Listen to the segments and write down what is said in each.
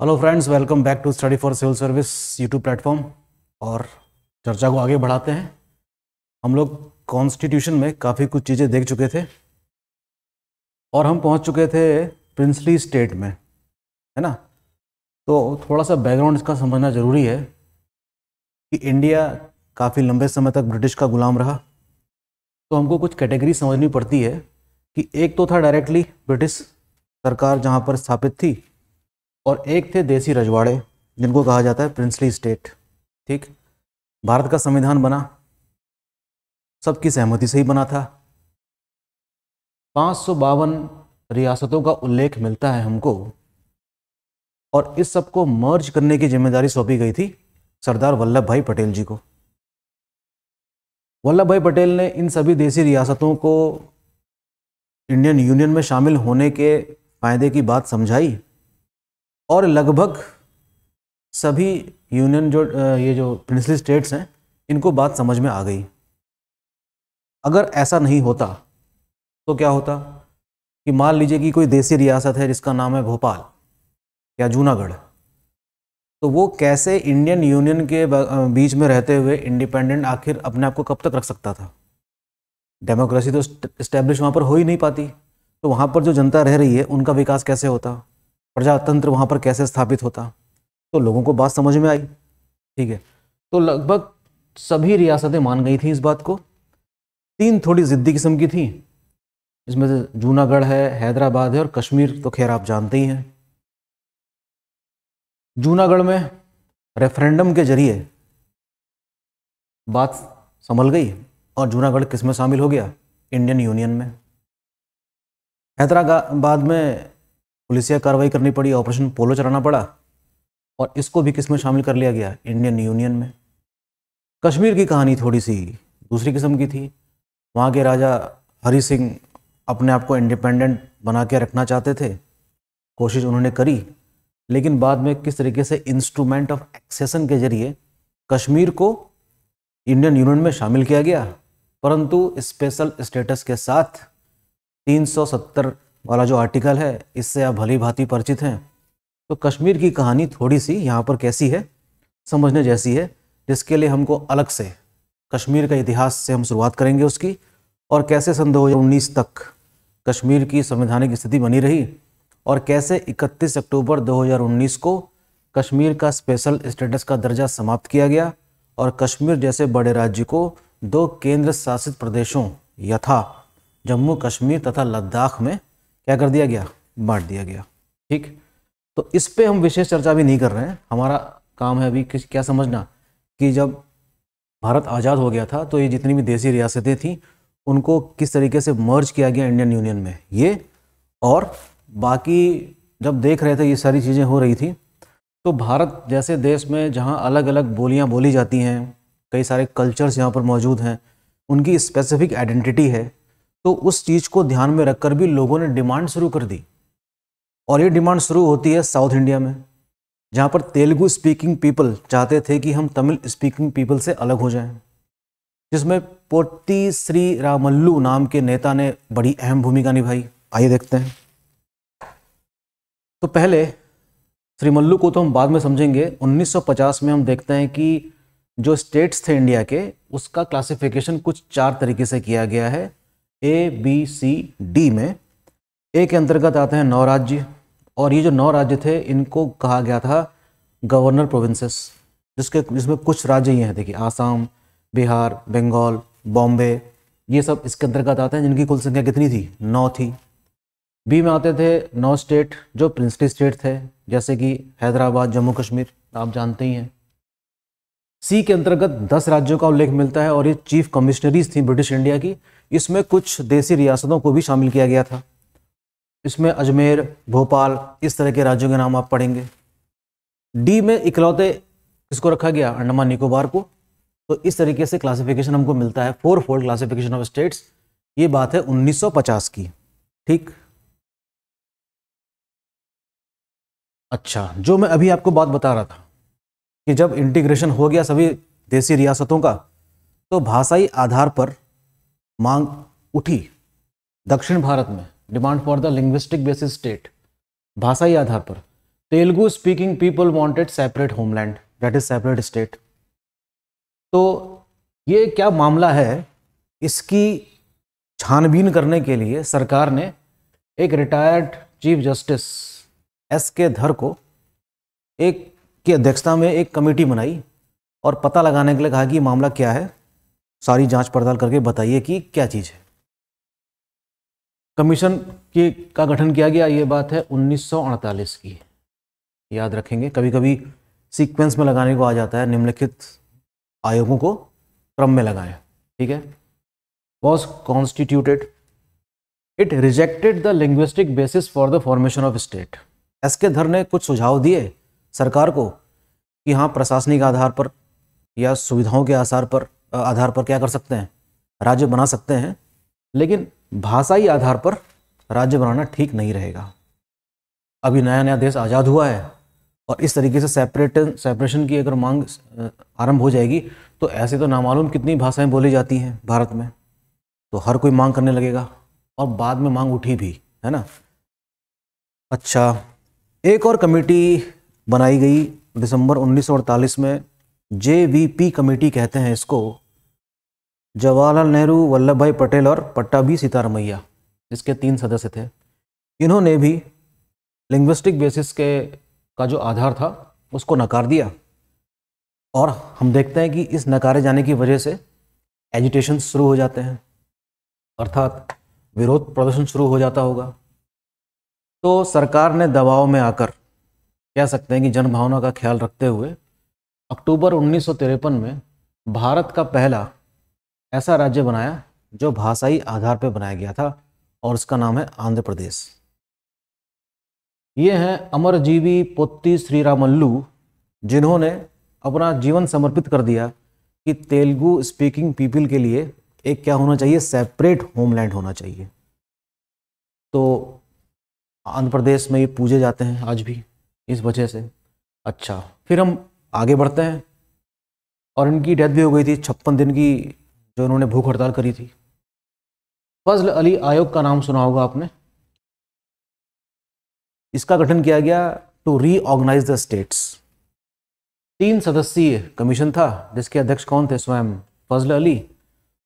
Hello friends welcome back to study for civil service YouTube platform और चर्चा को आगे बढ़ाते हैं। हम लोग कॉन्स्टिट्यूशन में काफ़ी कुछ चीज़ें देख चुके थे। और हम पहुँच चुके थे प्रिंसली स्टेट में, है ना? तो थोड़ा सा बैकग्राउंड इसका समझना ज़रूरी है कि इंडिया काफ़ी लंबे समय तक ब्रिटिश का गुलाम रहा। तो हमको कुछ कैटेगरी समझनी पड़ती है कि एक तो था डायरेक्टली ब्रिटिश सरकार जहाँ पर स्थापित थी। और एक थे देसी रजवाड़े, जिनको कहा जाता है प्रिंसली स्टेट ठीक? भारत का संविधान बना। सबकी सहमति से ही बना था। पाँच सौ बावन रियासतों का उल्लेख मिलता है हमको। और इस सबको मर्ज करने की ज़िम्मेदारी सौंपी गई थी सरदार वल्लभ भाई पटेल जी को। वल्लभ भाई पटेल ने इन सभी देसी रियासतों को इंडियन यूनियन में शामिल होने के फ़ायदे की बात समझाई। और लगभग सभी यूनियन जो ये जो प्रिंसली स्टेट्स हैं, इनको बात समझ में आ गई। अगर ऐसा नहीं होता तो क्या होता कि मान लीजिए कि कोई देसी रियासत है, जिसका नाम है भोपाल या जूनागढ़ तो वो कैसे इंडियन यूनियन के बीच में रहते हुए इंडिपेंडेंट आखिर अपने आप को कब तक रख सकता था? डेमोक्रेसी तो इस्टेब्लिश वहाँ पर हो ही नहीं पाती। तो वहाँ पर जो जनता रह रही है, उनका विकास कैसे होता? प्रजातंत्र वहाँ पर कैसे स्थापित होता? तो लोगों को बात समझ में आई। ठीक है। तो लगभग सभी रियासतें मान गई थी इस बात को। तीन थोड़ी ज़िद्दी किस्म की थी। इसमें से जूनागढ़ है, हैदराबाद है और कश्मीर तो खैर आप जानते ही हैं। जूनागढ़ में रेफरेंडम के ज़रिए बात संभल गई और जूनागढ़ किसमें शामिल हो गया? इंडियन यूनियन में। हैदराबाद में पुलिसिया कार्रवाई करनी पड़ी, ऑपरेशन पोलो चलाना पड़ा और इसको भी किसमें शामिल कर लिया गया? इंडियन यूनियन में। कश्मीर की कहानी थोड़ी सी दूसरी किस्म की थी। वहाँ के राजा हरि सिंह अपने आप को इंडिपेंडेंट बना के रखना चाहते थे। कोशिश उन्होंने करी, लेकिन बाद में किस तरीके से इंस्ट्रूमेंट ऑफ़ एक्सेसन के ज़रिए कश्मीर को इंडियन यूनियन में शामिल किया गया? परंतु स्पेशल स्टेटस के साथ 370 वाला जो आर्टिकल है, इससे आप भली भांति परिचित हैं। तो कश्मीर की कहानी थोड़ी सी यहाँ पर कैसी है, समझने जैसी है, जिसके लिए हमको अलग से कश्मीर का इतिहास से हम शुरुआत करेंगे उसकी, और कैसे सन 2019 तक कश्मीर की संवैधानिक स्थिति बनी रही, और कैसे 31 अक्टूबर 2019 को कश्मीर का स्पेशल स्टेटस का दर्जा समाप्त किया गया, और कश्मीर जैसे बड़े राज्य को दो केंद्र शासित प्रदेशों, यथा जम्मू कश्मीर तथा लद्दाख में क्या कर दिया गया? बांट दिया गया। ठीक? तो इस पे हम विशेष चर्चा भी नहीं कर रहे हैं। हमारा काम है अभी क्या समझना? कि जब भारत आज़ाद हो गया था तो ये जितनी भी देसी रियासतें थीं, उनको किस तरीके से मर्ज किया गया इंडियन यूनियन में? ये और बाकी जब देख रहे थे ये सारी चीज़ें हो रही थी तो भारत जैसे देश में जहाँ अलग अलग बोलियाँ बोली जाती हैं, कई सारे कल्चर्स यहाँ पर मौजूद हैं, उनकी स्पेसिफिक आइडेंटिटी है। तो उस चीज़ को ध्यान में रखकर भी लोगों ने डिमांड शुरू कर दी। और ये डिमांड शुरू होती है साउथ इंडिया में, जहाँ पर तेलुगु स्पीकिंग पीपल चाहते थे कि हम तमिल स्पीकिंग पीपल से अलग हो जाएँ, जिसमें पोट्टी श्री रामल्लू नाम के नेता ने बड़ी अहम भूमिका निभाई। आइए देखते हैं। तो पहले श्रीमल्लू को तो हम बाद में समझेंगे। 1950 में हम देखते हैं कि जो स्टेट्स थे इंडिया के, उसका क्लासिफिकेशन कुछ चार तरीके से किया गया है। ए बी सी डी में ए के अंतर्गत आते हैं नौ राज्य, और ये जो नौ राज्य थे, इनको कहा गया था गवर्नर प्रोविंसेस, जिसके, जिसमें कुछ राज्य ये हैं। देखिए, आसाम, बिहार, बंगाल, बॉम्बे, ये सब इसके अंतर्गत आते हैं, जिनकी कुल संख्या कितनी थी? नौ थी। बी में आते थे नौ स्टेट, जो प्रिंसली स्टेट थे, जैसे कि हैदराबाद, जम्मू कश्मीर, आप जानते ही हैं। सी के अंतर्गत दस राज्यों का उल्लेख मिलता है और ये चीफ कमिश्नरीज थी ब्रिटिश इंडिया की। इसमें कुछ देसी रियासतों को भी शामिल किया गया था। इसमें अजमेर, भोपाल, इस तरह के राज्यों के नाम आप पढ़ेंगे। डी में इकलौते किसको रखा गया? अंडमान निकोबार को। तो इस तरीके से क्लासिफिकेशन हमको मिलता है। Four fold classification of states ये बात है 1950 की। ठीक? अच्छा जो मैं अभी आपको बात बता रहा था। कि जब इंटीग्रेशन हो गया सभी देसी रियासतों का तो भाषाई आधार पर मांग उठी दक्षिण भारत में demand for the linguistic basis state भाषाई आधार पर। Telugu speaking people wanted separate homeland that is separate state तो ये क्या मामला है? इसकी छानबीन करने के लिए सरकार ने एक retired chief justice S K धर को एक की अध्यक्षता में एक कमेटी बनाई और पता लगाने के लिए कहा कि मामला क्या है, सारी जाँच पड़ताल करके बताइए कि क्या चीज़ है। कमीशन की, का गठन किया गया, ये बात है 1948 की। याद रखेंगे कभी कभी सीक्वेंस में लगाने को आ जाता है, निम्नलिखित आयोगों को क्रम में लगाएँ ठीक है? Was constituted it rejected the linguistic basis for the formation of state S K Dhar ने कुछ सुझाव दिए सरकार को कि हाँ प्रशासनिक आधार पर या सुविधाओं के आधार पर आधार पर क्या कर सकते हैं? राज्य बना सकते हैं, लेकिन भाषाई आधार पर राज्य बनाना ठीक नहीं रहेगा। अभी नया नया देश आज़ाद हुआ है और इस तरीके से सेपरेट सेपरेशन की अगर मांग आरंभ हो जाएगी तो ऐसे तो नामालूम कितनी भाषाएँ बोली जाती हैं भारत में। तो हर कोई मांग करने लगेगा और बाद में मांग उठी भी, है ना? अच्छा एक और कमेटी बनाई गई दिसंबर 1948 में जेवीपी कमेटी कहते हैं इसको, जवाहरलाल नेहरू वल्लभ भाई पटेल और पट्टा पट्टाभी सीतारमैया, इसके तीन सदस्य थे। इन्होंने भी लिंग्विस्टिक बेसिस के का जो आधार था, उसको नकार दिया। और हम देखते हैं कि इस नकारे जाने की वजह से एजिटेशन शुरू हो जाते हैं, अर्थात विरोध प्रदर्शन शुरू हो जाता होगा। तो सरकार ने दबाव में आकर कह सकते हैं कि जनभावना का ख्याल रखते हुए अक्टूबर उन्नीस सौ तिरपन में भारत का पहला ऐसा राज्य बनाया जो भाषाई आधार पर बनाया गया था और उसका नाम है आंध्र प्रदेश। ये हैं अमरजीवी पोत्ती श्री रामल्लू जिन्होंने अपना जीवन समर्पित कर दिया कि तेलुगु स्पीकिंग पीपल के लिए एक क्या होना चाहिए, सेपरेट होमलैंड होना चाहिए। तो आंध्र प्रदेश में ये पूजे जाते हैं आज भी। इस वजह से। अच्छा फिर हम आगे बढ़ते हैं। और इनकी डेथ भी हो गई थी, छप्पन दिन की, जो इन्होंने भूख हड़ताल करी थी। फजल अली आयोग का नाम सुना होगा आपने? इसका गठन किया गया टू रीऑर्गेनाइज द स्टेट्स तीन सदस्यीय कमीशन था, जिसके अध्यक्ष कौन थे? स्वयं फजल अली।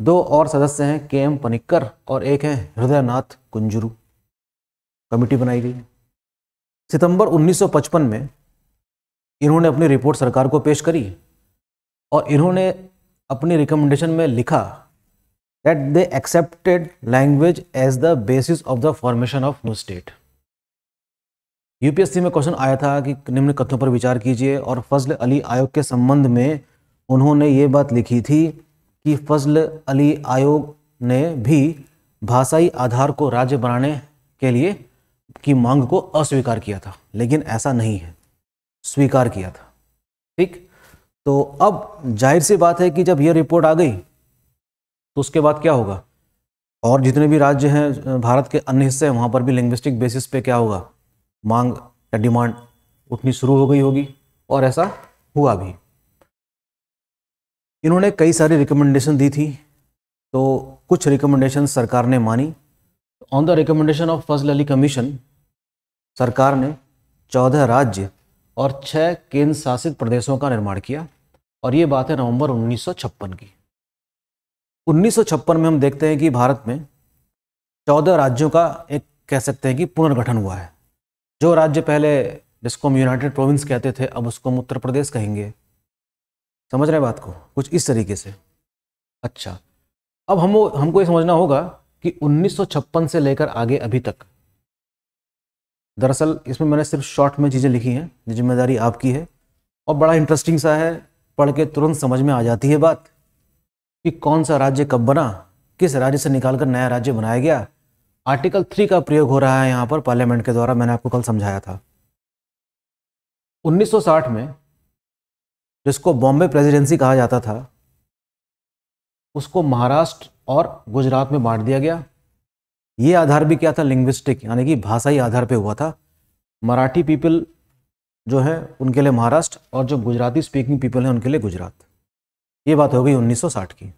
दो और सदस्य हैं, के एम पनिक्कर और एक हैं हृदयनाथ कुंजरू। कमेटी बनाई गई। सितंबर 1955 में इन्होंने अपनी रिपोर्ट सरकार को पेश करी और इन्होंने अपनी रिकमेंडेशन में लिखा that they accepted language as the basis of the formation of new state UPSC में क्वेश्चन आया था कि निम्न कथनों पर विचार कीजिए और फजल अली आयोग के संबंध में उन्होंने ये बात लिखी थी कि फजल अली आयोग ने भी भाषाई आधार को राज्य बनाने के लिए की मांग को अस्वीकार किया था, लेकिन ऐसा नहीं है। स्वीकार किया था। ठीक? तो अब ज़ाहिर सी बात है कि जब यह रिपोर्ट आ गई तो उसके बाद क्या होगा? और जितने भी राज्य हैं, भारत के अन्य हिस्से हैं वहाँ पर भी लिंग्विस्टिक बेसिस पे क्या होगा? मांग या डिमांड उठनी शुरू हो गई होगी, और ऐसा हुआ भी। इन्होंने कई सारी रिकमेंडेशन दी थी तो कुछ रिकमेंडेशन सरकार ने मानी on the recommendation of Fazal Ali commission सरकार ने चौदह राज्य और छः केंद्र शासित प्रदेशों का निर्माण किया और ये बात है नवंबर 1956 की। 1956 में हम देखते हैं कि भारत में चौदह राज्यों का एक कह सकते हैं कि पुनर्गठन हुआ है। जो राज्य पहले जिसको हम यूनाइटेड प्रोविंस कहते थे, अब उसको हम उत्तर प्रदेश कहेंगे। समझ रहे हैं बात को? कुछ इस तरीके से। अच्छा। अब हम हमको ये समझना होगा कि 1956 से लेकर आगे अभी तक। दरअसल, इसमें मैंने सिर्फ़ शॉर्ट में चीज़ें लिखी हैं ज़िम्मेदारी आपकी है। और बड़ा इंटरेस्टिंग सा है, पढ़ के तुरंत समझ में आ जाती है बात कि कौन सा राज्य कब बना, किस राज्य से निकालकर नया राज्य बनाया गया। आर्टिकल थ्री का प्रयोग हो रहा है यहाँ पर पार्लियामेंट के द्वारा, मैंने आपको कल समझाया था। 1960 में, जिसको बॉम्बे प्रेसिडेंसी कहा जाता था, उसको महाराष्ट्र और गुजरात में बांट दिया गया। ये आधार भी क्या था? लिंग्विस्टिक यानी कि भाषाई आधार पे हुआ था। मराठी पीपल जो है, उनके लिए महाराष्ट्र और जो गुजराती स्पीकिंग पीपल हैं, उनके लिए गुजरात। ये बात हो गई 1960 की।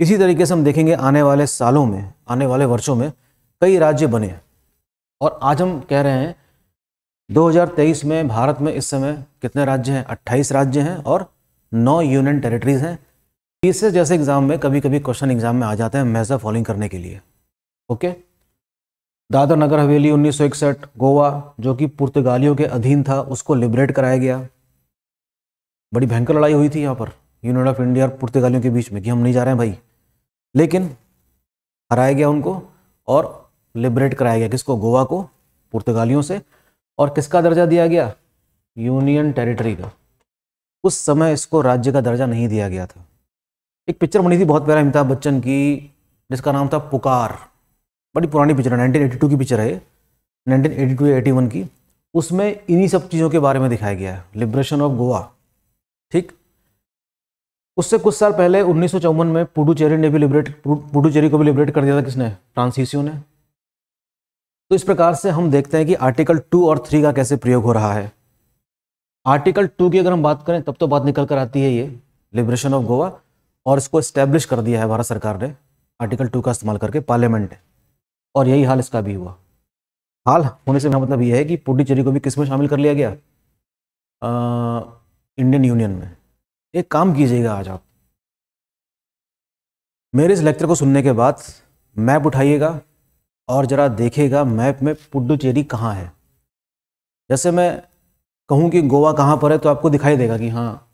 इसी तरीके से हम देखेंगे आने वाले सालों में, आने वाले वर्षों में कई राज्य बने और आज हम कह रहे हैं 2023 में भारत में इस समय कितने राज्य हैं? 28 राज्य हैं और 9 यूनियन टेरिटरीज हैं। तीसरे जैसे एग्ज़ाम में कभी कभी क्वेश्चन एग्ज़ाम में आ जाते हैं मैजर फॉलोइंग करने के लिए। ओके दादर नगर हवेली उन्नीस सौ इकसठ, गोवा, जो कि पुर्तगालियों के अधीन था, उसको लिबरेट कराया गया। बड़ी भयंकर लड़ाई हुई थी यहाँ पर यूनियन ऑफ़ इंडिया और पुर्तगालियों के बीच में, कि हम नहीं जा रहे हैं भाई। लेकिन हराया गया उनको और लिबरेट कराया गया किसको? गोवा को, पुर्तगालियों से। और किसका दर्जा दिया गया? यूनियन टेरिटरी का। उस समय इसको राज्य का दर्जा नहीं दिया गया था। एक पिक्चर बनी थी बहुत प्यारा अमिताभ बच्चन की, जिसका नाम था पुकार। बड़ी पुरानी पिक्चर है 1982 की पिक्चर है 1982 या 81 की। उसमें इन्हीं सब चीज़ों के बारे में दिखाया गया है लिब्रेशन ऑफ़ गोवा ठीक? उससे कुछ साल पहले, उन्नीस सौ चौवन में पुडुचेरी ने भी लिबरेट पुडुचेरी को भी लिबरेट कर दिया था किसने? फ्रांसीसियो ने। तो इस प्रकार से हम देखते हैं कि आर्टिकल टू और थ्री का कैसे प्रयोग हो रहा है। आर्टिकल टू की अगर हम बात करें, तब तो बात निकल कर आती है ये लिबरेशन ऑफ़ गोवा और इसको इस्टेब्लिश कर दिया है भारत सरकार ने आर्टिकल टू का इस्तेमाल करके पार्लियामेंट और यही हाल इसका भी हुआ। हाल होने से मेरा मतलब यह है कि पुडुचेरी को भी किसमें शामिल कर लिया गया? आ, इंडियन यूनियन में। एक काम कीजिएगा आज आप। मेरे इस लेक्चर को सुनने के बाद मैप उठाइएगा और ज़रा देखेगा मैप में पुडुचेरी कहाँ है। जैसे मैं कहूँ कि गोवा कहाँ पर है तो आपको दिखाई देगा कि हाँ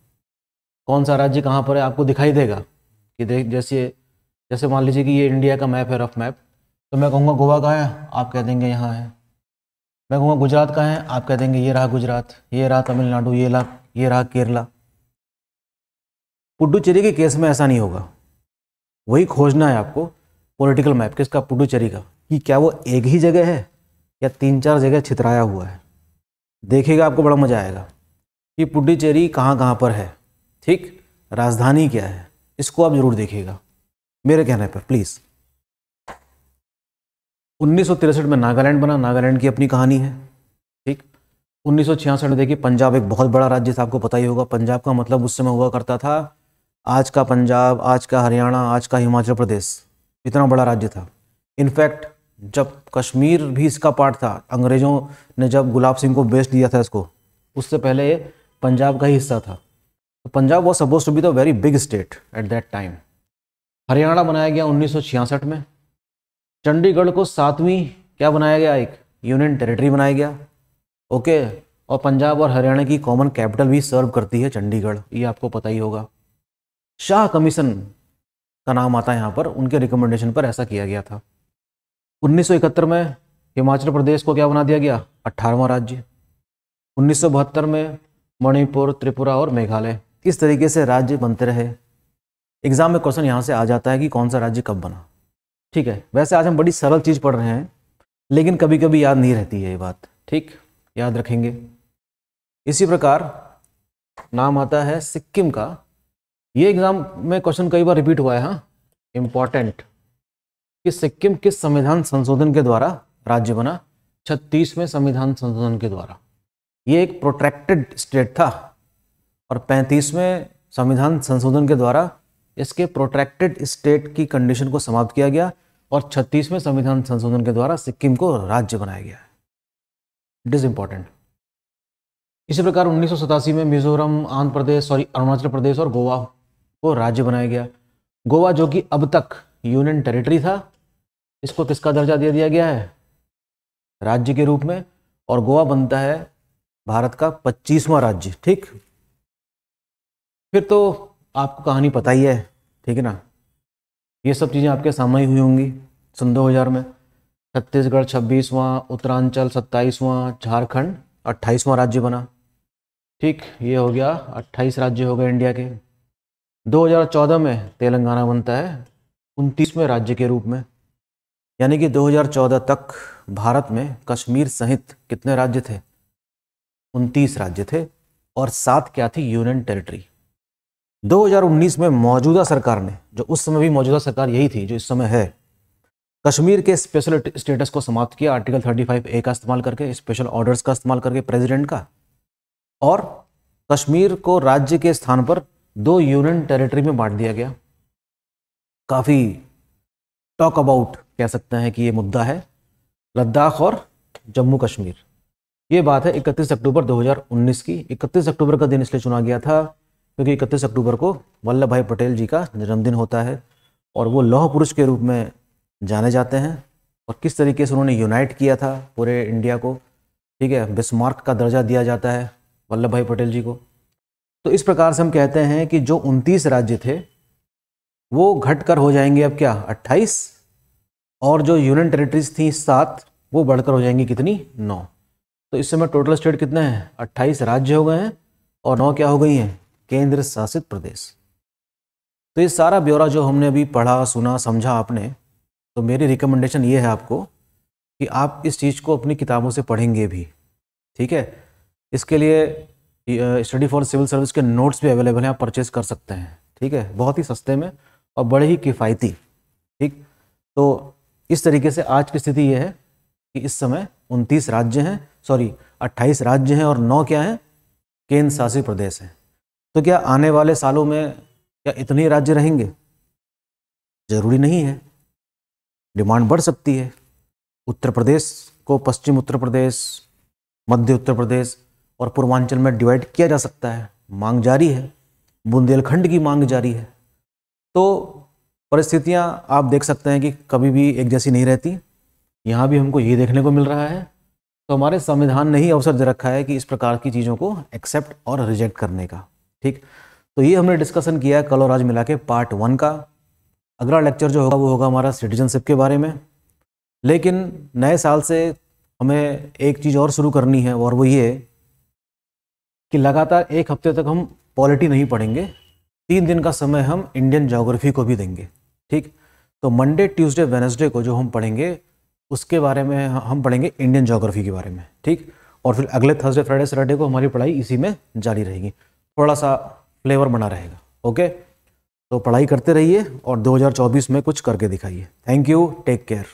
कौन सा राज्य कहाँ पर है, आपको दिखाई देगा। कि देख, जैसे जैसे मान लीजिए कि ये इंडिया का मैप है, रफ मैप तो मैं कहूँगा गोवा कहाँ है, आप कह देंगे यहाँ है। मैं कहूँगा गुजरात कहाँ है, आप कह देंगे ये रहा गुजरात, ये रहा तमिलनाडु, ये रहा ये रहा केरला। पुडुचेरी के केस में ऐसा नहीं होगा। वही खोजना है आपको पॉलिटिकल मैप किसका पुडुचेरी का, कि क्या वो एक ही जगह है, या तीन चार जगह छितराया हुआ है। देखेगा आपको बड़ा मज़ा आएगा, कि पुडुचेरी कहाँ कहाँ पर है। ठीक? राजधानी क्या है? इसको आप ज़रूर देखिएगा। मेरे कहने पर प्लीज़ उन्नीस में नागालैंड बना। नागालैंड की अपनी कहानी है, ठीक? उन्नीस सौ छियासठ में देखिए, पंजाब एक बहुत बड़ा राज्य था, आपको पता ही होगा। पंजाब का मतलब उस समय हुआ करता था, आज का पंजाब, आज का हरियाणा, आज का हिमाचल प्रदेश। इतना बड़ा राज्य था। इनफैक्ट, जब कश्मीर भी इसका पार्ट था, अंग्रेज़ों ने जब गुलाब सिंह को बेच दिया था इसको, उससे पहले पंजाब का ही हिस्सा था। तो Punjab was supposed to be the very big state at that time Haryana बनाया गया उन्नीस सौ छियासठ में। चंडीगढ़ को सातवीं क्या बनाया गया? एक यूनियन टेरिटरी बनाया गया। ओके और पंजाब और हरियाणा की कॉमन कैपिटल भी सर्व करती है चंडीगढ़, ये आपको पता ही होगा। शाह कमीशन का नाम आता है यहाँ पर, उनके रिकमेंडेशन पर ऐसा किया गया था। 1971 में हिमाचल प्रदेश को क्या बना दिया गया? अट्ठारहवा राज्य। उन्नीस सौ बहत्तर में मणिपुर, त्रिपुरा और मेघालय। इस तरीके से राज्य बनते रहे? एग्ज़ाम में क्वेश्चन यहाँ से आ जाता है कि कौन सा राज्य कब बना। ठीक है? वैसे आज हम बड़ी सरल चीज़ पढ़ रहे हैं, लेकिन कभी कभी याद नहीं रहती है ये बात। ठीक? याद रखेंगे। इसी प्रकार, नाम आता है सिक्किम का। ये एग्ज़ाम में क्वेश्चन कई बार रिपीट हुआ है हाँ? इंपॉर्टेंट कि सिक्किम किस संविधान संशोधन के द्वारा राज्य बना? छत्तीसवें संविधान संशोधन के द्वारा। ये एक प्रोटेक्टेड स्टेट था। और पैंतीसवें संविधान संशोधन के द्वारा इसके प्रोटेक्टेड स्टेट की कंडीशन को समाप्त किया गया और छत्तीसवें संविधान संशोधन के द्वारा सिक्किम को राज्य बनाया गया इट इज़ इंपॉर्टेंट इसी प्रकार उन्नीस सौ सतासी में मिजोरम, आंध्र प्रदेश सॉरी अरुणाचल प्रदेश और गोवा को राज्य बनाया गया। गोवा जो कि अब तक यूनियन टेरिटरी था, इसको किसका दर्जा दे दिया गया है? राज्य के रूप में। और गोवा बनता है भारत का पच्चीसवां राज्य, ठीक? फिर तो आपको कहानी पता ही है, ठीक है ना? ये सब चीज़ें आपके सामने हुई होंगी सन दो हज़ार में। छत्तीसगढ़ छब्बीसवां, उत्तरांचल सत्ताईसवां, झारखंड अट्ठाईसवां राज्य बना। ठीक, ये हो गया अट्ठाईस राज्य हो गए इंडिया के। 2014 में तेलंगाना बनता है, उनतीसवें राज्य के रूप में। यानी कि 2014 तक भारत में कश्मीर सहित कितने राज्य थे? उनतीस राज्य थे और सात क्या थी? Union territory. 2019 में मौजूदा सरकार ने, जो उस समय भी मौजूदा सरकार यही थी, जो इस समय है, कश्मीर के स्पेशल स्टेटस को समाप्त किया आर्टिकल 35 ए का इस्तेमाल करके स्पेशल ऑर्डर्स का इस्तेमाल करके प्रेसिडेंट का। और कश्मीर को राज्य के स्थान पर दो यूनियन टेरिटरी में बांट दिया गया। काफ़ी टॉक अबाउट कह सकते हैं कि ये मुद्दा है, लद्दाख और जम्मू कश्मीर। ये बात है 31 अक्टूबर 2019 की। 31 अक्टूबर का दिन इसलिए चुना गया था क्योंकि 31 अक्टूबर को वल्लभ भाई पटेल जी का जन्मदिन होता है और वो लौह पुरुष के रूप में जाने जाते हैं। और किस तरीके से उन्होंने यूनाइट किया था पूरे इंडिया को, ठीक है बिस्मार्क का दर्जा दिया जाता है वल्लभ भाई पटेल जी को। तो इस प्रकार से हम कहते हैं कि जो 29 राज्य थे, वो घट कर हो जाएँगे अब क्या 28 और जो यूनियन टेरिटरीज थी सात, वो बढ़कर हो जाएँगी कितनी? नौ। तो इस समय टोटल स्टेट कितने हैं? अट्ठाईस राज्य हो गए हैं। और नौ क्या हो गई हैं? केंद्र शासित प्रदेश। तो ये सारा ब्यौरा जो हमने अभी पढ़ा, सुना, समझा आपने तो मेरी रिकमेंडेशन ये है आपको कि आप इस चीज़ को अपनी किताबों से पढ़ेंगे भी, ठीक है? इसके लिए स्टडी फॉर सिविल सर्विस के नोट्स भी अवेलेबल हैं, आप परचेज कर सकते हैं, ठीक है? बहुत ही सस्ते में और बड़े ही किफ़ायती, ठीक? तो इस तरीके से आज की स्थिति ये है कि इस समय उनतीस राज्य हैं सॉरी अट्ठाईस राज्य हैं और नौ क्या हैं? केंद्र शासित प्रदेश हैं। तो क्या आने वाले सालों में क्या इतने राज्य रहेंगे? ज़रूरी नहीं है। डिमांड बढ़ सकती है। उत्तर प्रदेश को पश्चिम उत्तर प्रदेश, मध्य उत्तर प्रदेश और पूर्वांचल में डिवाइड किया जा सकता है। मांग जारी है। बुंदेलखंड की मांग जारी है। तो परिस्थितियाँ आप देख सकते हैं कि कभी भी एक जैसी नहीं रहती। यहाँ भी हमको ये देखने को मिल रहा है। तो हमारे संविधान ने ही अवसर दे रखा है कि इस प्रकार की चीज़ों को एक्सेप्ट और रिजेक्ट करने का। ठीक? तो ये हमने डिस्कशन किया कल और आज मिला के पार्ट वन का। अगला लेक्चर जो होगा वो होगा हमारा सिटीजनशिप के बारे में। लेकिन नए साल से हमें एक चीज़ और शुरू करनी है और वो ये कि लगातार एक हफ़्ते तक हम पॉलिटी नहीं पढ़ेंगे। तीन दिन का समय हम इंडियन जोग्राफी को भी देंगे, ठीक? तो मंडे ट्यूसडे वेनसडे को जो हम पढ़ेंगे, उसके बारे में हम पढ़ेंगे इंडियन जोग्राफी के बारे में, ठीक? और फिर अगले थर्सडे फ्राइडे सैटरडे को हमारी पढ़ाई इसी में जारी रहेगी। थोड़ा सा फ्लेवर बना रहेगा ओके तो पढ़ाई करते रहिए और 2024 में कुछ करके दिखाइए। Thank you take care